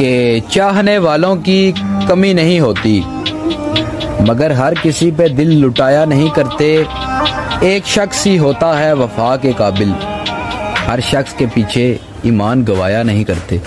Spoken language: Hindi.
कि चाहने वालों की कमी नहीं होती, मगर हर किसी पे दिल लुटाया नहीं करते। एक शख्स ही होता है वफा के काबिल। हर शख्स के पीछे ईमान गवाया नहीं करते।